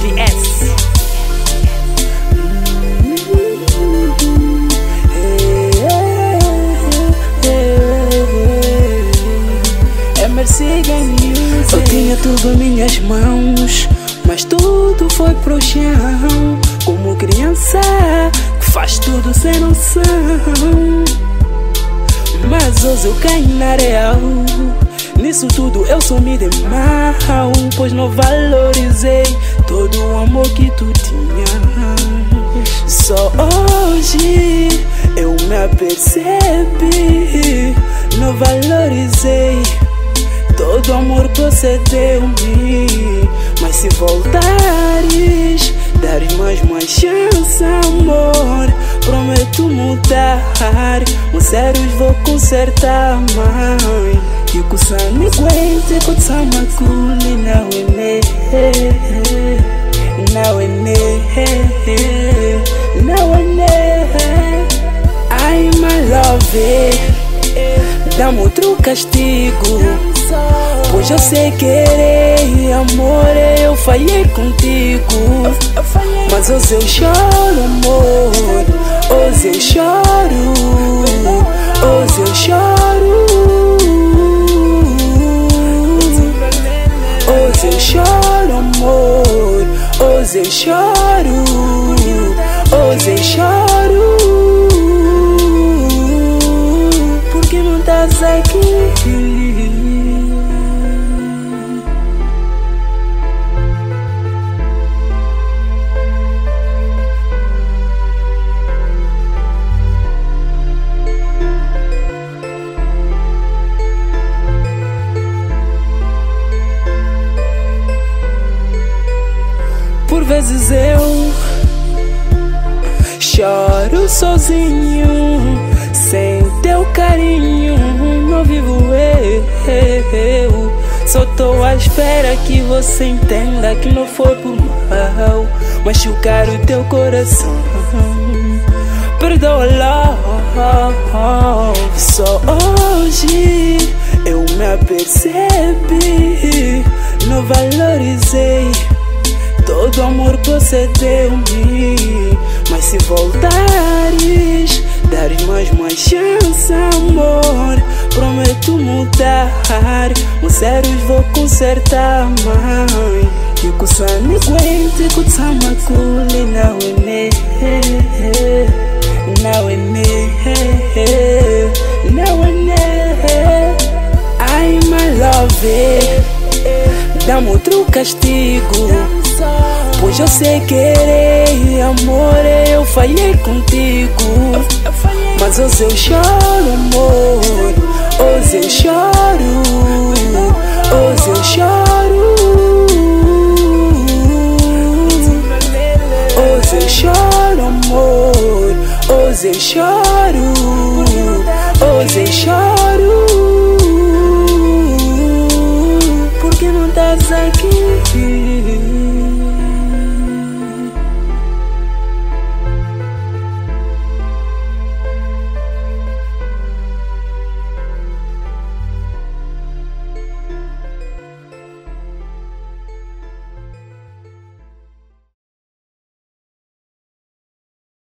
DS. Emerson Gang Music. Eu tinha tudo em minhas mãos, mas tudo foi pro chão. Como criança faz tudo sem noção. Mas hoje eu caí na real. Nisso tudo eu sumi de mal, pois não valorizei todo o amor que tu tinhas. Só hoje eu me apercebi, não valorizei todo o amor que você deu-me. Mas se voltares, dares mais uma chance, amor. Prometo mudar, os erros vou consertar, mãe. E com sangue aguente, com sama kuli na wene. Na wene, na wene. Ai, my love, dá-me outro castigo. Pois eu sei querer, amor, eu falhei contigo. Mas hoje eu choro, amor. Hoje eu choro. Hoje eu choro. Hoje eu choro, amor. Hoje eu choro. Hoje eu choro. Porque não estás aqui. Vezes eu choro sozinho, sem teu carinho, não vivo eu. Só tô à espera que você entenda que não foi por mal machucar o teu coração. Perdoa, love. Só hoje eu me apercebi, não valorizei todo o amor que você deu-me. Mas se voltares, dares mais uma chance, amor. Prometo mudar, os erros vou consertar, mãe. E com sangue aguente, com sama kule na wene. Na wene, na wene. Ai, my love, dá-me outro castigo. Eu sei querer, amor, eu falhei contigo. Mas hoje eu choro, amor. Hoje eu choro. Hoje eu choro. Hoje eu choro, amor. Hoje eu choro.